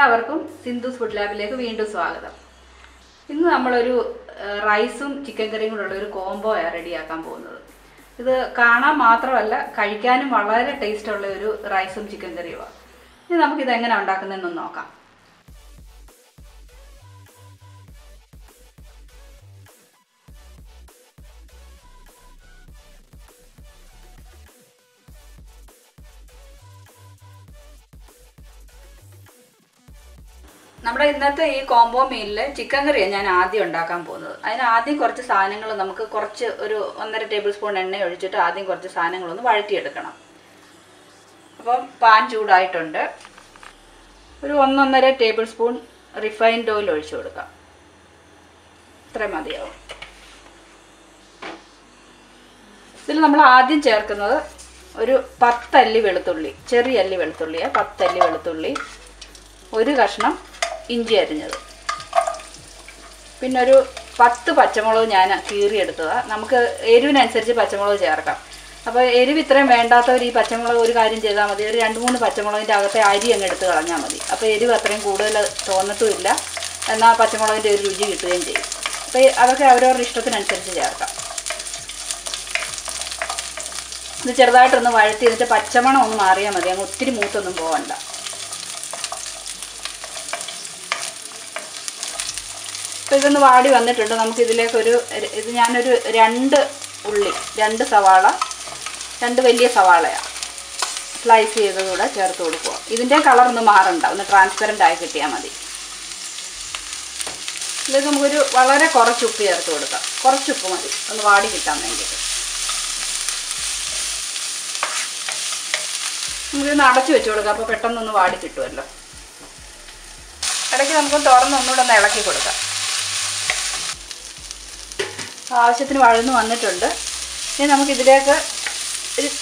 എല്ലാവർക്കും സിന്ധു ഫുഡ് ലാബിലേക്ക് വീണ്ടും സ്വാഗതം. ഇന്ന് നമ്മളൊരു റൈസും ചിക്കൻ കറിയും കൂടെ ഒരു കോംബോയാണ് റെഡിയാക്കാൻ പോകുന്നത്. ഇത് കാണാൻ മാത്രമല്ല കഴിക്കാനും വളരെ ടേസ്റ്റ് ഉള്ള ഒരു റൈസും ചിക്കൻ കറിയുമാണ്. ഇനി നമുക്കിത് എങ്ങനെ ഉണ്ടാക്കുന്നതെന്ന് നോക്കാം. നമ്മുടെ ഇന്നത്തെ ഈ കോംബോ മീലിൽ ചിക്കൻ കറിയാണ് ഞാൻ ആദ്യം ഉണ്ടാക്കാൻ പോകുന്നത്. അതിന് ആദ്യം കുറച്ച് സാധനങ്ങൾ നമുക്ക് കുറച്ച് ഒരു ഒന്നര ടേബിൾ സ്പൂൺ എണ്ണ ഒഴിച്ചിട്ട് ആദ്യം കുറച്ച് സാധനങ്ങളൊന്ന് വഴറ്റിയെടുക്കണം. അപ്പം പാൻ ചൂടായിട്ടുണ്ട്. ഒരു ഒന്നൊന്നര ടേബിൾ സ്പൂൺ റിഫൈൻഡ് ഓയിൽ ഒഴിച്ചു കൊടുക്കാം. ഇത്ര മതിയാവും. ഇതിൽ നമ്മൾ ആദ്യം ചേർക്കുന്നത് ഒരു പത്തല്ലി വെളുത്തുള്ളി ചെറിയ അല്ലി വെളുത്തുള്ളിയാണ് പത്തല്ലി വെളുത്തുള്ളി ഒരു കഷ്ണം ഇഞ്ചി അരിഞ്ഞത്. പിന്നെ ഒരു പത്ത് പച്ചമുളക് ഞാൻ കീറിയെടുത്തതാണ് നമുക്ക് എരിവിനനുസരിച്ച് പച്ചമുളക് ചേർക്കാം. അപ്പോൾ എരിവ് ഇത്രയും വേണ്ടാത്തവർ ഈ പച്ചമുളക് ഒരു കാര്യം ചെയ്താൽ മതി. ഒരു രണ്ട് മൂന്ന് പച്ചമുളകിന്റെ അകത്തെ അരി അങ്ങ് എടുത്ത് കളഞ്ഞാൽ മതി. അപ്പോൾ എരിവ് അത്രയും കൂടുതൽ തോന്നത്തുമില്ല എന്നാൽ പച്ചമുളകിന്റെ ഒരു രുചി കിട്ടുകയും ചെയ്യും. അപ്പോൾ അതൊക്കെ അവരവരുടെ ഇഷ്ടത്തിനനുസരിച്ച് ചേർക്കാം. ഇത് ചെറുതായിട്ടൊന്ന് വഴറ്റി എന്നിട്ട് പച്ചമണം ഒന്ന് മാറിയാൽ മതി. അങ്ങ് ഒത്തിരി മൂത്തൊന്നും പോകണ്ട അപ്പോൾ ഇതൊന്ന് വാടി വന്നിട്ടുണ്ട്. നമുക്ക് ഇതിലേക്ക് ഒരു ഇത് ഞാനൊരു രണ്ട് ഉള്ളി രണ്ട് സവാള രണ്ട് വലിയ സവാളയാണ് സ്ലൈസ് ചെയ്തതുകൂടെ ചേർത്ത് കൊടുക്കുക ഇതിന്റെ കളർ ഒന്ന് മാറണ്ട. ഒന്ന് ട്രാൻസ്പെറന്റ് ആയി കിട്ടിയാൽ മതി. ഇതിലേക്ക് നമുക്കൊരു വളരെ കുറച്ച് ഉപ്പ് ചേർത്ത് കൊടുക്കാം. കുറച്ച് ഉപ്പ് മതി. ഒന്ന് വാടി കിട്ടാൻ വേണ്ടിയിട്ട്. നമുക്കിതൊന്ന് അടച്ചു വെച്ച് കൊടുക്കാം. അപ്പോൾ പെട്ടെന്നൊന്ന് വാടി കിട്ടുമല്ലോ ഇടയ്ക്ക് നമുക്ക് തുറന്ന് ഒന്നുകൂടെ ഒന്ന് ഇളക്കി കൊടുക്കാം. ആവശ്യത്തിന് വഴന്ന് വന്നിട്ടുണ്ട്. ഇനി നമുക്കിതിലേക്ക്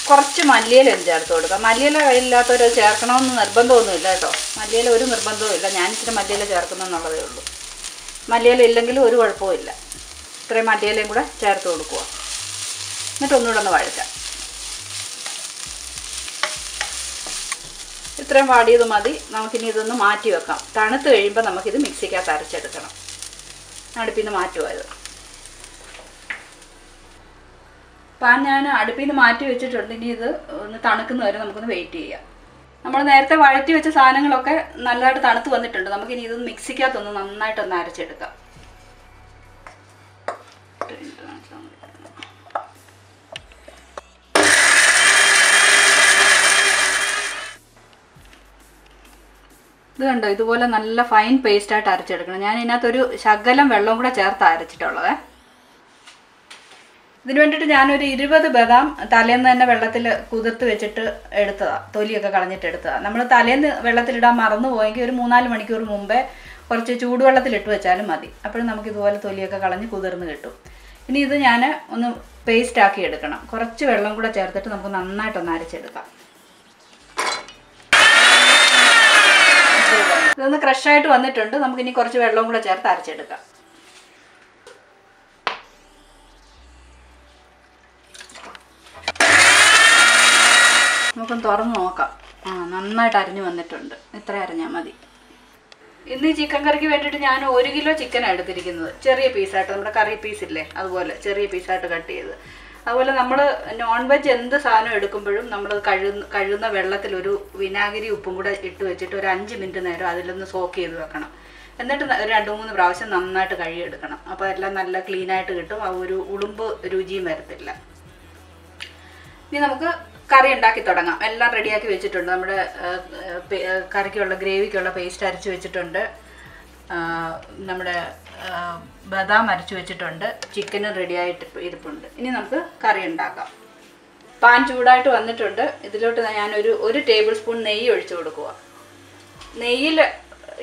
കുറച്ച് മല്ലിയില ഒന്ന് ചേർത്ത് കൊടുക്കാം. മല്ലിയില കയ്യിലില്ലാത്തവർ ചേർക്കണമെന്ന് നിർബന്ധമൊന്നുമില്ല കേട്ടോ. മല്ലിയില ഒരു നിർബന്ധവും ഇല്ല ഞാൻ ഇച്ചിരി മല്ലിയില ചേർക്കുന്നെന്നുള്ളതേ ഉള്ളൂ. മല്ലിയില ഇല്ലെങ്കിലും ഒരു കുഴപ്പവും ഇത്രയും മല്ലിയിലയും കൂടെ ചേർത്ത് കൊടുക്കുക. എന്നിട്ട് ഒന്നുകൂടെ ഒന്ന് വഴറ്റാം. ഇത്രയും വാടിയത് മതി. നമുക്കിനി ഇതൊന്ന് മാറ്റി വെക്കാം. തണുത്ത് കഴിയുമ്പോൾ നമുക്കിത് മിക്സിക്കകത്ത് അരച്ചെടുക്കണം. അടുപ്പിൽ നിന്ന് മാറ്റുമായത് പാൻ ഞാൻ അടുപ്പിൽ നിന്ന് മാറ്റി വെച്ചിട്ടുണ്ട്. ഇനി ഇത് ഒന്ന് തണുക്കുന്ന വരെ നമുക്കൊന്ന് വെയിറ്റ് ചെയ്യാം. നമ്മൾ നേരത്തെ വഴറ്റി വെച്ച സാധനങ്ങളൊക്കെ നല്ലതായിട്ട് തണുത്ത് വന്നിട്ടുണ്ട്. നമുക്ക് ഇനി ഇതൊന്ന് മിക്സിക്കകത്തൊന്ന് നന്നായിട്ടൊന്ന് അരച്ചെടുക്കാം. ഇത് കണ്ടോ? ഇതുപോലെ നല്ല ഫൈൻ പേസ്റ്റായിട്ട് അരച്ചെടുക്കണം. ഞാൻ ഇതിനകത്തൊരു ശകലം വെള്ളം കൂടെ ചേർത്ത് അരച്ചിട്ടുള്ളത്. ഇതിന് വേണ്ടിയിട്ട് ഞാനൊരു ഇരുപത് ബദാം തലേന്ന് തന്നെ വെള്ളത്തിൽ കുതിർത്ത് വെച്ചിട്ട് എടുത്തതാണ് തൊലിയൊക്കെ കളഞ്ഞിട്ട് എടുത്തതാണ് നമ്മൾ തലേന്ന് വെള്ളത്തിലിടാൻ മറന്നു പോയെങ്കിൽ ഒരു മൂന്നാൽ മണിക്കൂർ മുമ്പേ കുറച്ച് ചൂടുവെള്ളത്തിലിട്ട് വെച്ചാലും മതി. അപ്പോഴും നമുക്ക് ഇതുപോലെ തൊലിയൊക്കെ കളഞ്ഞ് കുതിർന്ന് കിട്ടും. ഇനി ഇത് ഞാൻ ഒന്ന് പേസ്റ്റ് ആക്കി എടുക്കണം. കുറച്ച് വെള്ളം കൂടെ ചേർത്തിട്ട് നമുക്ക് നന്നായിട്ടൊന്ന് അരച്ചെടുക്കാം. ഇതൊന്ന് ക്രഷായിട്ട് വന്നിട്ടുണ്ട്. നമുക്കിനി കുറച്ച് വെള്ളവും കൂടെ ചേർത്ത് അരച്ചെടുക്കാം. നമുക്കൊന്ന് തുറന്ന് നോക്കാം. ആ നന്നായിട്ട് അരിഞ്ഞു വന്നിട്ടുണ്ട്. ഇത്ര അരിഞ്ഞാൽ മതി. ഇന്ന് ചിക്കൻ കറിക്ക് വേണ്ടിയിട്ട് ഞാൻ ഒരു കിലോ ചിക്കനാണ് എടുത്തിരിക്കുന്നത്. ചെറിയ പീസായിട്ട് നമ്മുടെ കറി പീസ് ഇല്ലേ? അതുപോലെ ചെറിയ പീസായിട്ട് കട്ട് ചെയ്ത്. അതുപോലെ നമ്മൾ നോൺ വെജ് എന്ത് സാധനം എടുക്കുമ്പോഴും നമ്മൾ കഴുകുന്ന കഴുകുന്ന വെള്ളത്തിൽ ഒരു വിനാഗിരി ഉപ്പും കൂടെ ഇട്ട് വെച്ചിട്ട് ഒരു അഞ്ച് മിനിറ്റ് നേരം അതിലൊന്ന് സോക്ക് ചെയ്ത് വെക്കണം. എന്നിട്ട് രണ്ട് മൂന്ന് പ്രാവശ്യം നന്നായിട്ട് കഴുകിയെടുക്കണം. അപ്പോൾ എല്ലാം നല്ല ക്ലീനായിട്ട് കിട്ടും. ആ ഒരു ഉളുമ്പ് രുചിയും വരത്തില്ല. ഇനി നമുക്ക് കറി ഉണ്ടാക്കി തുടങ്ങാം. എല്ലാം റെഡിയാക്കി വെച്ചിട്ടുണ്ട്. നമ്മുടെ കറിക്കുള്ള ഗ്രേവിക്കുള്ള പേസ്റ്റ് അരച്ച് വെച്ചിട്ടുണ്ട്. നമ്മുടെ ബദാം അരച്ച് വെച്ചിട്ടുണ്ട്. ചിക്കനും റെഡിയായിട്ട് ഇരിപ്പുണ്ട്. ഇനി നമുക്ക് കറി ഉണ്ടാക്കാം. പാൻ ചൂടായിട്ട് വന്നിട്ടുണ്ട്. ഇതിലോട്ട് ഞാനൊരു ഒരു ടേബിൾ സ്പൂൺ നെയ്യ് ഒഴിച്ചു കൊടുക്കുക നെയ്യിൽ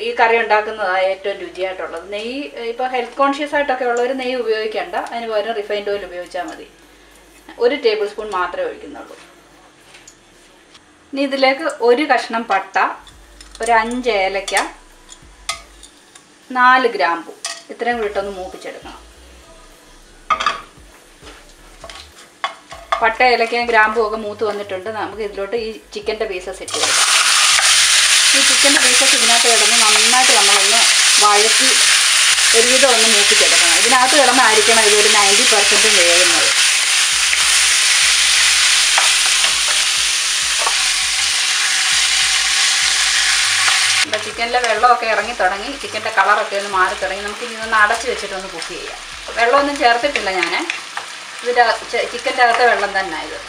ഈ കറി ഉണ്ടാക്കുന്നതാണ് ഏറ്റവും രുചിയായിട്ടുള്ളത്. നെയ്യ് ഇപ്പോൾ ഹെൽത്ത് കോൺഷ്യസ് ആയിട്ടൊക്കെ ഉള്ളവർ നെയ്യ് ഉപയോഗിക്കേണ്ട. അതിന് പകരം റിഫൈൻഡ് ഓയിൽ ഉപയോഗിച്ചാൽ മതി. ഒരു ടേബിൾ സ്പൂൺ മാത്രമേ ഒഴിക്കുന്നുള്ളൂ. ഇനി ഇതിലേക്ക് ഒരു കഷ്ണം പട്ട ഒരു അഞ്ച് ഏലക്ക നാല് ഗ്രാമ്പു. ഇത്രയും കൂടി ഇട്ടൊന്ന് മൂപ്പിച്ചെടുക്കണം. പട്ട ഏലക്കയും ഗ്രാമ്പും ഒക്കെ മൂത്ത് വന്നിട്ടുണ്ട്. നമുക്ക് ഇതിലോട്ട് ഈ ചിക്കന്റെ പീസസ് ഇട്ട് കൊടുക്കാം. ഈ ചിക്കന്റെ പീസസ് ഇതിനകത്ത് കിടന്ന് നന്നായിട്ട് നമ്മളൊന്ന് വഴറ്റി ഒരുവിധം ഒന്ന് മൂപ്പിച്ചെടുക്കണം. ഇതിനകത്ത് കിടന്നായിരിക്കണം ഇതൊരു നയന്റി പെർസെന്റും വേകുന്നത് ഇപ്പം ചിക്കനിലെ വെള്ളമൊക്കെ ഇറങ്ങി തുടങ്ങി ചിക്കന്റെ കളറൊക്കെ ഒന്ന് മാറി തുടങ്ങി. നമുക്ക് ഇനി ഒന്ന് അടച്ച് വെച്ചിട്ടൊന്ന് കുക്ക് ചെയ്യാം. വെള്ളമൊന്നും ചേർത്തിട്ടില്ല ഞാൻ ഇതിന്റെ ചിക്കന്റെ അകത്തെ വെള്ളം തന്നെ ഇത്.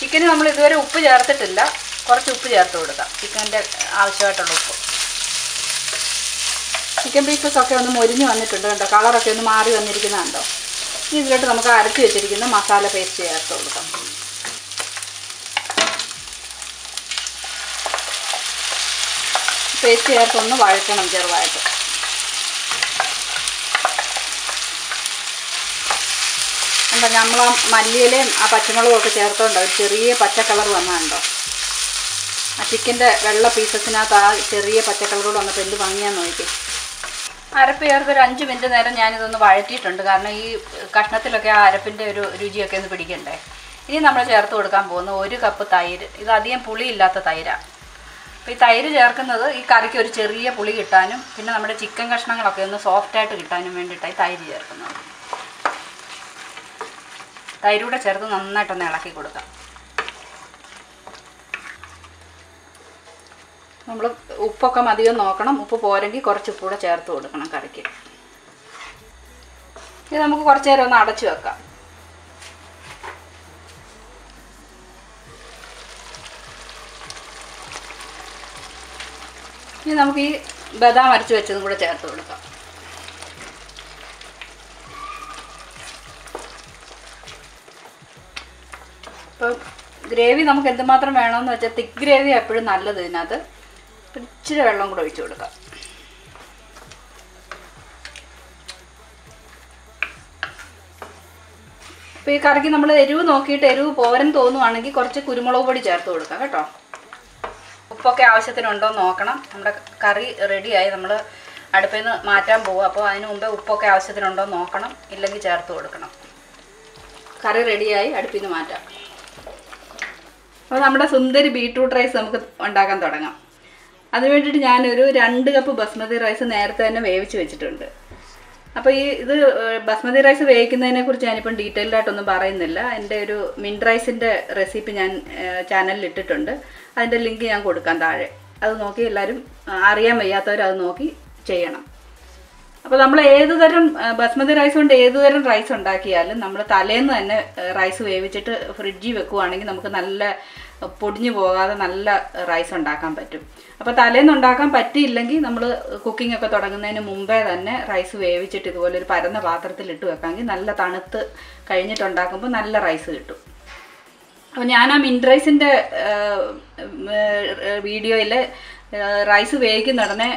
ചിക്കന് നമ്മൾ ഇതുവരെ ഉപ്പ് ചേർത്തിട്ടില്ല. കുറച്ച് ഉപ്പ് ചേർത്ത് കൊടുക്കാം. ചിക്കന്റെ ആവശ്യമായിട്ടുള്ള ഉപ്പ്. ചിക്കൻ പീസസ് ഒക്കെ ഒന്ന് മൊരിഞ്ഞ് വന്നിട്ടുണ്ട് കേട്ടോ കളറൊക്കെ ഒന്ന് മാറി വന്നിരിക്കുന്നുണ്ടോ? ഇതിലോട്ട് നമുക്ക് അരച്ച് വെച്ചിരിക്കുന്ന മസാല പേസ്റ്റ് ചേർത്ത് കൊടുക്കാം. പേസ്റ്റ് ചേർത്തൊന്ന് വഴറ്റണം ചെറുതായിട്ട്. എന്താ നമ്മൾ ആ മല്ലിയിലയും ആ പച്ചമുളകും ഒക്കെ ചേർത്തോണ്ടോ ഒരു ചെറിയ പച്ച കളർ വന്നാണ്ടോ ആ ചിക്കന്റെ വെള്ള പീസസിനകത്ത് ആ ചെറിയ പച്ചക്കളറോട് വന്നപ്പോൾ എന്ത് ഭംഗിയാന്ന് നോക്കി അരപ്പ് ചേർത്ത് ഒരു അഞ്ച് മിനിറ്റ് നേരം ഞാനിതൊന്ന് വഴറ്റിയിട്ടുണ്ട്. കാരണം ഈ കഷ്ണത്തിലൊക്കെ ആ അരപ്പിന്റെ ഒരു രുചിയൊക്കെ ഒന്ന് പിടിക്കണ്ടേ. ഇനി നമ്മൾ ചേർത്ത് കൊടുക്കാൻ പോകുന്ന ഒരു കപ്പ് തൈര്. ഇത് അധികം പുളിയില്ലാത്ത തൈരാണ് ഈ തൈര് ചേർക്കുന്നത് ഈ കറിക്ക് ഒരു ചെറിയ പുളി കിട്ടാനും പിന്നെ നമ്മുടെ ചിക്കൻ കഷ്ണങ്ങളൊക്കെ ഒന്ന് സോഫ്റ്റായിട്ട് കിട്ടാനും വേണ്ടിയിട്ടാണ് ഈ തൈര് ചേർക്കുന്നത്. തൈരൂടെ ചേർത്ത് നന്നായിട്ടൊന്ന് ഇളക്കി കൊടുക്കാം. നമ്മൾ ഉപ്പൊക്കെ അധികം നോക്കണം. ഉപ്പ് പോരെങ്കിൽ കുറച്ച് ഉപ്പ് കൂടെ ചേർത്ത് കൊടുക്കണം കറിക്ക്. ഇത് നമുക്ക് കുറച്ച് നേരം ഒന്ന് അടച്ചു വെക്കാം. ഇനി നമുക്ക് ഈ ബദാം അരച്ച് വെച്ചതും കൂടെ ചേർത്ത് കൊടുക്കാം. ഇപ്പം ഗ്രേവി നമുക്ക് എന്തുമാത്രം വേണമെന്ന് വെച്ചാൽ തിക്ക് ഗ്രേവി എപ്പോഴും നല്ലത് ഇതിനകത്ത്. ഇച്ചിരി വെള്ളം കൂടെ ഒഴിച്ചു കൊടുക്കാം. അപ്പോൾ ഈ കറിക്ക് നമ്മൾ എരിവ് നോക്കിയിട്ട് എരിവ് പോരൻ തോന്നുവാണെങ്കിൽ കുറച്ച് കുരുമുളക് പൊടി ചേർത്ത് കൊടുക്കാം കേട്ടോ. ഉപ്പൊക്കെ ആവശ്യത്തിനുണ്ടോ എന്ന് നോക്കണം. നമ്മുടെ കറി റെഡിയായി നമ്മൾ അടുപ്പിൽ നിന്ന് മാറ്റാൻ പോകും അപ്പോൾ അതിന് മുമ്പേ ഉപ്പൊക്കെ ആവശ്യത്തിനുണ്ടോ എന്ന് നോക്കണം. ഇല്ലെങ്കിൽ ചേർത്ത് കൊടുക്കണം. കറി റെഡിയായി അടുപ്പിൽ നിന്ന് മാറ്റാം. അപ്പോൾ നമ്മുടെ സുന്ദരി ബീട്രൂട്ട് റൈസ് നമുക്ക് ഉണ്ടാക്കാൻ തുടങ്ങാം. അതിന് വേണ്ടിയിട്ട് ഞാനൊരു രണ്ട് കപ്പ് ബസ്മതി റൈസ് നേരത്തെ തന്നെ വേവിച്ച് വെച്ചിട്ടുണ്ട്. അപ്പോൾ ഈ ഇത് ബസ്മതി റൈസ് വേവിക്കുന്നതിനെ കുറിച്ച് ഞാനിപ്പം ഡീറ്റെയിൽഡ് ആയിട്ടൊന്നും പറയുന്നില്ല. എന്റെ ഒരു മിന്റ് റൈസിന്റെ റെസിപ്പി ഞാൻ ചാനലിൽ ഇട്ടിട്ടുണ്ട്. അതിന്റെ ലിങ്ക് ഞാൻ കൊടുക്കാം താഴെ. അത് നോക്കി എല്ലാവരും അറിയാൻ വയ്യാത്തവർ അത് നോക്കി ചെയ്യണം. അപ്പോൾ നമ്മൾ ഏത് തരം ബസ്മതി റൈസ് കൊണ്ട് ഏത് തരം റൈസ് ഉണ്ടാക്കിയാലും നമ്മൾ തലേന്ന് തന്നെ റൈസ് വേവിച്ചിട്ട് ഫ്രിഡ്ജിൽ വെക്കുവാണെങ്കിൽ നമുക്ക് നല്ല പൊടിഞ്ഞു പോകാതെ നല്ല റൈസ് ഉണ്ടാക്കാൻ പറ്റും. അപ്പോൾ തലേന്ന് ഉണ്ടാക്കാൻ പറ്റിയില്ലെങ്കിൽ നമ്മൾ കുക്കിംഗ് ഒക്കെ തുടങ്ങുന്നതിന് മുമ്പേ തന്നെ റൈസ് വേവിച്ചിട്ട് ഇതുപോലെ ഒരു പരന്ന പാത്രത്തിൽ ഇട്ട് വെക്കാമെങ്കിൽ നല്ല തണുത്ത് കഴിഞ്ഞിട്ടുണ്ടാക്കുമ്പോൾ നല്ല റൈസ് കിട്ടും. അപ്പോൾ ഞാൻ ആ മിൻ റൈസിന്റെ വീഡിയോയിൽ റൈസ് വേവിക്കുന്ന ഉടനെ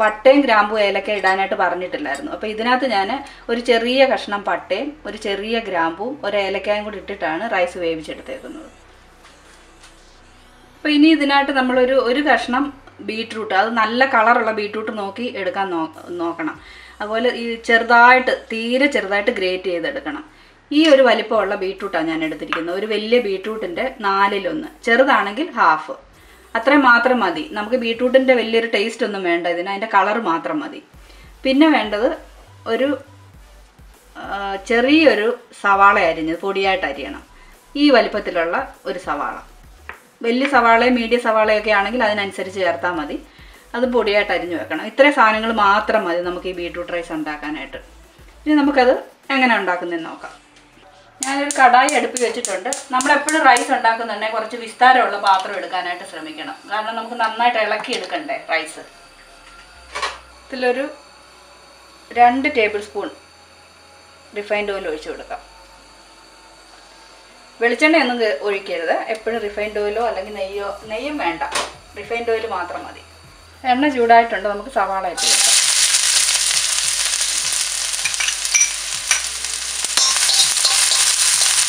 പട്ടയും ഗ്രാമ്പു ഏലക്ക ഇടാനായിട്ട് പറഞ്ഞിട്ടില്ലായിരുന്നു. അപ്പോൾ ഇതിനകത്ത് ഞാൻ ഒരു ചെറിയ കഷ്ണം പട്ടയും ഒരു ചെറിയ ഗ്രാമ്പും ഒരു ഏലക്കായും കൂടി ഇട്ടിട്ടാണ് റൈസ് വേവിച്ചെടുത്തേക്കുന്നത്. അപ്പോൾ ഇനി ഇതിനായിട്ട് നമ്മളൊരു ഒരു കഷ്ണം ബീട്രൂട്ട് അത് നല്ല കളറുള്ള ബീട്രൂട്ട് നോക്കി എടുക്കാൻ നോക്കണം. അതുപോലെ ഈ ചെറുതായിട്ട് തീരെ ചെറുതായിട്ട് ഗ്രേറ്റ് ചെയ്തെടുക്കണം. ഈ ഒരു വലിപ്പമുള്ള ബീട്രൂട്ടാണ് ഞാൻ എടുത്തിരിക്കുന്നത്. ഒരു വലിയ ബീട്രൂട്ടിന്റെ നാലിലൊന്ന്. ചെറുതാണെങ്കിൽ ഹാഫ്. അത്രയും മാത്രം മതി. നമുക്ക് ബീട്രൂട്ടിന്റെ വലിയൊരു ടേസ്റ്റ് ഒന്നും വേണ്ട ഇതിന്. അതിന്റെ കളർ മാത്രം മതി. പിന്നെ വേണ്ടത് ഒരു ചെറിയൊരു സവാള അരിഞ്ഞത് പൊടിയായിട്ട് അരിയണം. ഈ വലിപ്പത്തിലുള്ള ഒരു സവാള. വലിയ സവാളയും മീഡിയം സവാളയൊക്കെ ആണെങ്കിൽ അതിനനുസരിച്ച് ചേർത്താൽ മതി. അത് പൊടിയായിട്ട് അരിഞ്ഞു വെക്കണം. ഇത്രയും സാധനങ്ങൾ മാത്രം മതി നമുക്ക് ഈ ബീട്രൂട്ട് റൈസ് ഉണ്ടാക്കാനായിട്ട്. ഇനി നമുക്കത് എങ്ങനെ ഉണ്ടാക്കുന്നതെന്ന് നോക്കാം. ഞാനൊരു കടായി അടുപ്പിൽ വെച്ചിട്ടുണ്ട്. നമ്മളെപ്പോഴും റൈസ് ഉണ്ടാക്കുന്നുണ്ടെങ്കിൽ കുറച്ച് വിസ്താരമുള്ള പാത്രം എടുക്കാനായിട്ട് ശ്രമിക്കണം. കാരണം നമുക്ക് നന്നായിട്ട് ഇളക്കി എടുക്കണ്ടേ റൈസ് ഇതിലൊരു രണ്ട് ടേബിൾ സ്പൂൺ റിഫൈൻഡ് ഓയിൽ ഒഴിച്ചു കൊടുക്കാം. വെളിച്ചെണ്ണയൊന്നും ഒഴിക്കരുത്. എപ്പോഴും റിഫൈൻഡ് ഓയിലോ അല്ലെങ്കിൽ നെയ്യോ നെയ്യും വേണ്ട. റിഫൈൻഡ് ഓയിൽ മാത്രം മതി. എണ്ണ ചൂടായിട്ടുണ്ട് നമുക്ക് സവാള ഇട്ട് കൊടുക്കാം.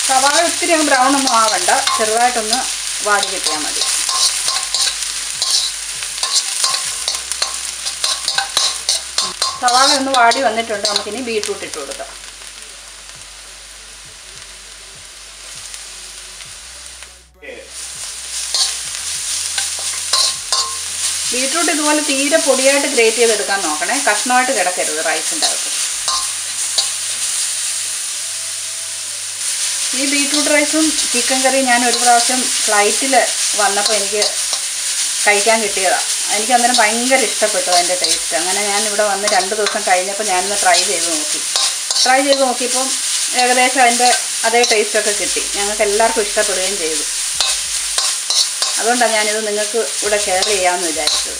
സവാള ഒത്തിരി ബ്രൗൺ ഒന്നും ആവണ്ട. ചെറുതായിട്ടൊന്ന് വാടി കിട്ടിയാൽ മതി. സവാള ഒന്ന് വാടി വന്നിട്ടുണ്ട്. നമുക്കിനി ബീട്രൂട്ട് ഇട്ട് കൊടുക്കാം. ബീട്രൂട്ട് ഇതുപോലെ തീരെ പൊടിയായിട്ട് ഗ്രേറ്റ് ചെയ്തെടുക്കാൻ നോക്കണേ. കഷ്ണമായിട്ട് കിടക്കരുത് റൈസിന്റെ അകത്ത്. ഈ ബീട്രൂട്ട് റൈസും ചിക്കൻ കറിയും ഞാൻ ഒരു പ്രാവശ്യം ഫ്ലൈറ്റിൽ വന്നപ്പോൾ എനിക്ക് കഴിക്കാൻ കിട്ടിയതാണ് എനിക്ക് അന്നേരം ഭയങ്കര ഇഷ്ടപ്പെട്ടു അതിന്റെ ടേസ്റ്റ് അങ്ങനെ ഞാൻ ഇവിടെ വന്ന് രണ്ട് ദിവസം കഴിഞ്ഞപ്പോൾ ഞാനൊന്ന് ട്രൈ ചെയ്ത് നോക്കി. ട്രൈ ചെയ്ത് നോക്കിയപ്പോൾ ഏകദേശം അതിന്റെ അതേ ടേസ്റ്റൊക്കെ കിട്ടി. ഞങ്ങൾക്ക് എല്ലാവർക്കും ഇഷ്ടപ്പെടുകയും ചെയ്തു. അതുകൊണ്ടാണ് ഞാനിത് നിങ്ങൾക്ക് ഇവിടെ ഷെയർ ചെയ്യാമെന്ന് വിചാരിച്ചത്.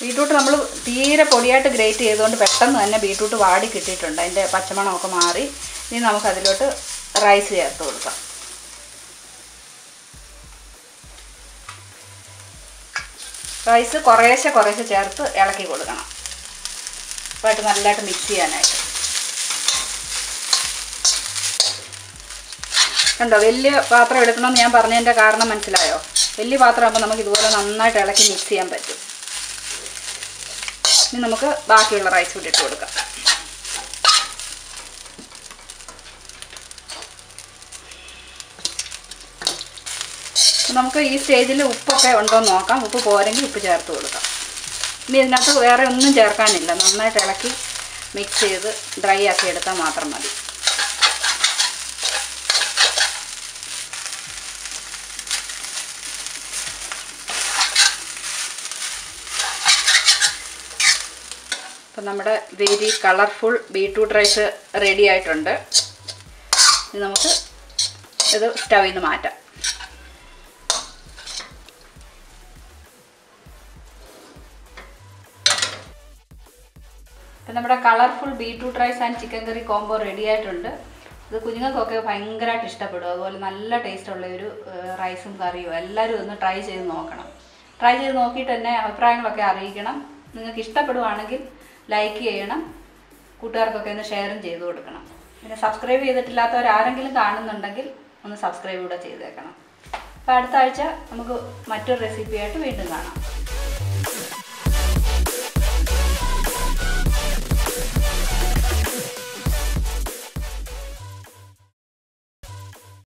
ബീട്രൂട്ട് നമ്മൾ തീരെ പൊടിയായിട്ട് ഗ്രേറ്റ് ചെയ്തുകൊണ്ട് പെട്ടെന്ന് തന്നെ ബീട്രൂട്ട് വാടി കിട്ടിയിട്ടുണ്ട്. അതിന്റെ പച്ചമണമൊക്കെ മാറി. ഇനി നമുക്ക് അതിലോട്ട് റൈസ് ചേർത്ത് കൊടുക്കാം. റൈസ് കുറേശ്ശെ കുറേശ്ശെ ചേർത്ത് ഇളക്കി കൊടുക്കണം. അപ്പോഴായിട്ട് നല്ലതായിട്ട് മിക്സ് ചെയ്യാനായിട്ട്. കണ്ടോ? വലിയ പാത്രം എടുക്കണമെന്ന് ഞാൻ പറഞ്ഞതിന്റെ കാരണം മനസ്സിലായോ? വലിയ പാത്രമാകുമ്പോൾ നമുക്ക് ഇതുപോലെ നന്നായിട്ട് ഇളക്കി മിക്സ് ചെയ്യാൻ പറ്റും. ഇനി നമുക്ക് ബാക്കിയുള്ള റൈസ് കൂടി ഇട്ട് കൊടുക്കാം. നമുക്ക് ഈ സ്റ്റേജിൽ ഉപ്പൊക്കെ ഉണ്ടോ എന്ന് നോക്കാം. ഉപ്പ് പോരെങ്കിൽ ഉപ്പ് ചേർത്ത് കൊടുക്കാം. ഇനി ഇതിനകത്ത് വേറെ ഒന്നും ചേർക്കാനില്ല. നന്നായിട്ട് ഇളക്കി മിക്സ് ചെയ്ത് ഡ്രൈ ആക്കി എടുത്താൽ മാത്രം മതി. നമ്മുടെ very colourful beetroot rice ready ആയിട്ടുണ്ട്. നമുക്ക് ഇത് സ്റ്റവിൽ നിന്ന് മാറ്റാം. ഇപ്പം നമ്മുടെ colourful beetroot rice and chicken curry combo ready ആയിട്ടുണ്ട്. ഇത് കുഞ്ഞുങ്ങൾക്കൊക്കെ ഭയങ്കരമായിട്ട് ഇഷ്ടപ്പെടും. അതുപോലെ നല്ല ടേസ്റ്റ് ഉള്ള ഒരു റൈസും കറിയും എല്ലാവരും ഒന്ന് ട്രൈ ചെയ്ത് നോക്കണം. ട്രൈ ചെയ്ത് നോക്കിയിട്ട് തന്നെ അഭിപ്രായങ്ങളൊക്കെ അറിയിക്കണം. നിങ്ങൾക്ക് ഇഷ്ടപ്പെടുവാണെങ്കിൽ ലൈക്ക് ചെയ്യണം. കൂട്ടുകാർക്കൊക്കെ ഒന്ന് ഷെയറും ചെയ്തു കൊടുക്കണം. പിന്നെ സബ്സ്ക്രൈബ് ചെയ്തിട്ടില്ലാത്തവർ ആരെങ്കിലും കാണുന്നുണ്ടെങ്കിൽ ഒന്ന് സബ്സ്ക്രൈബ് കൂടെ ചെയ്തേക്കണം. അപ്പോൾ അടുത്ത ആഴ്ച നമുക്ക് മറ്റൊരു റെസിപ്പിയായിട്ട് വീണ്ടും കാണാം.